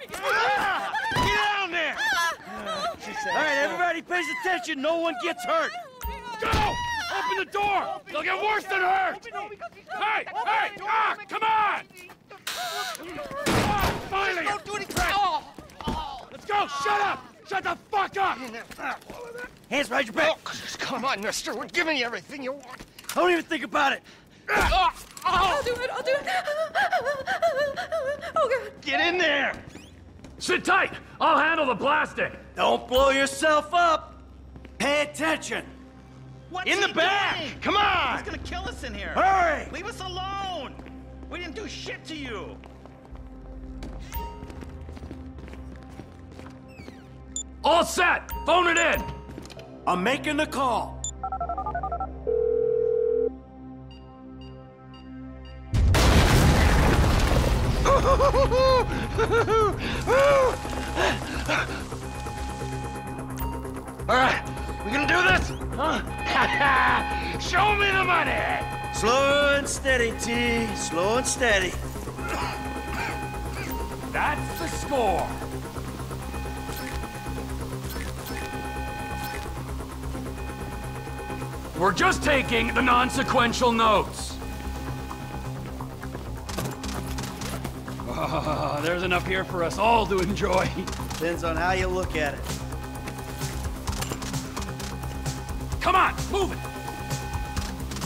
Get down there! All right, everybody pays attention. No one gets hurt. Go! Open the door! They'll get worse than hurt! Hey! Hey! Ah! Come on! Ah, finally! Don't do any crap. Let's go! Shut up! Shut the fuck up! Hands behind your back. Come on, mister. We're giving you everything you want. Don't even think about it. I'll do it, I'll do it. Oh, God. Get in there. Sit tight! I'll handle the plastic! Don't blow yourself up. Pay attention. What's In the back. doing? Come on. He's gonna kill us in here. Hurry. Leave us alone. We didn't do shit to you. All set! Phone it in! I'm making the call. All right, we gonna do this? Show me the money! Slow and steady, T. Slow and steady. That's the score! We're just taking the non-sequential notes. Ah, there's enough here for us all to enjoy. Depends on how you look at it. Come on, move it!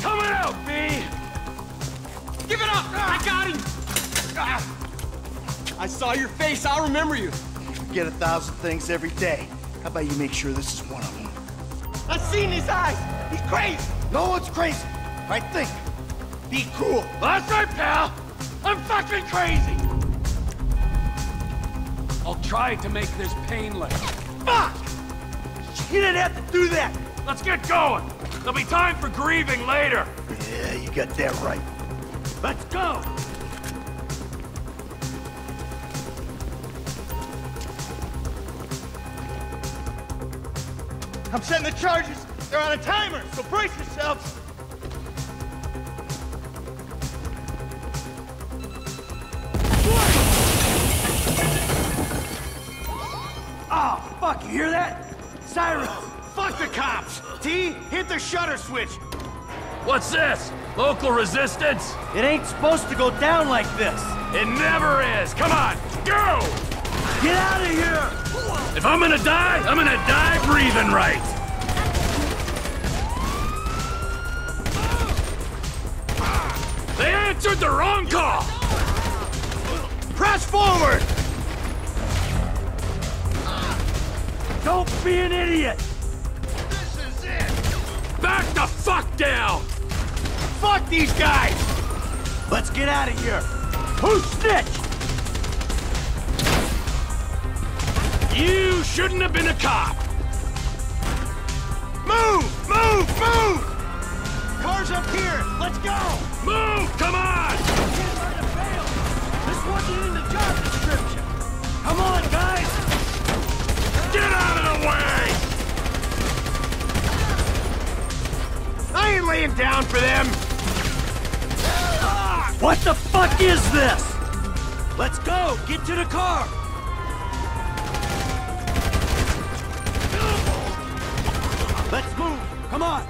Coming out, B! Give it up! I got him! I saw your face. I'll remember you. You get a thousand things every day. How about you make sure this is one of them? I've seen his eyes. He's crazy. No one's crazy. I think. Be cool. That's right, pal! I'm fucking crazy! I'll try to make this painless. Fuck! You didn't have to do that. Let's get going! There'll be time for grieving later! Yeah, you got that right. Let's go! I'm setting the charges. They're on a timer, so brace yourselves. Hear that? Sirens! Fuck the cops. T, hit the shutter switch. What's this? Local resistance? It ain't supposed to go down like this. It never is! Come on, go! Get out of here! If I'm gonna die, I'm gonna die breathing right! They answered the wrong call! Press forward! Don't be an idiot! This is it. Back the fuck down! Fuck these guys! Let's get out of here! Who snitched? You shouldn't have been a cop! Laying down for them. What the fuck is this? Let's go! Get to the car! Let's move! Come on!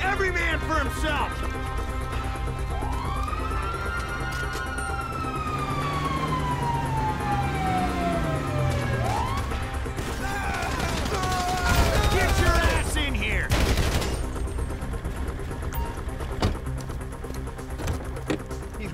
Every man for himself.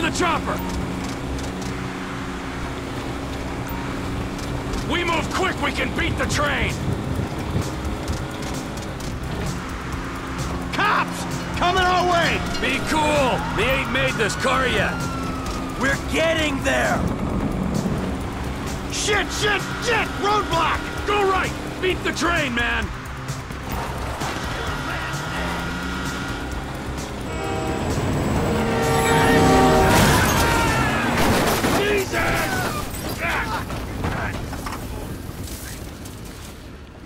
To the chopper! We move quick, we can beat the train! Cops! Coming our way! Be cool! They ain't made this car yet! We're getting there! Shit, shit, shit! Roadblock! Go right! Beat the train, man!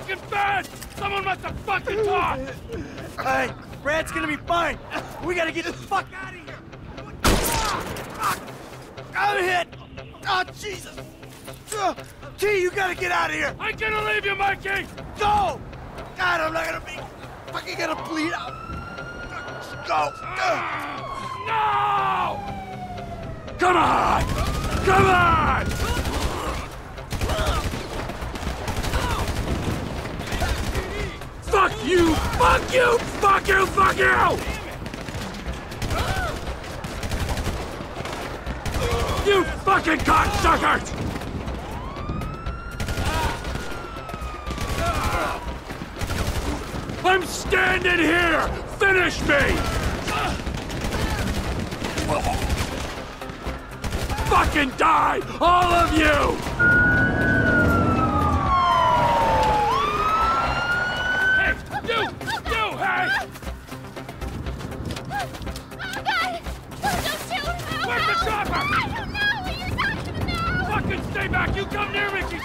Fucking fence! Someone must have fucking talked! Hey, Brad's gonna be fine. We gotta get the fuck out of here. Ah, fuck. I'm hit. Oh, Jesus. Uh, T, you gotta get out of here. I'm gonna leave you, Mikey! Go. God, I'm not gonna be fucking gonna bleed out. Go. Uh, No! Come on! Come on! Fuck you! Fuck you! Fuck you! Fuck you! You fucking cocksucker! I'm standing here! Finish me! Fucking die! All of you! Hey! You! You! Hey! Oh, God! Oh, don't shoot! Oh, Where's the chopper? I don't know you're talking about! Fucking stay back! You come near me! She's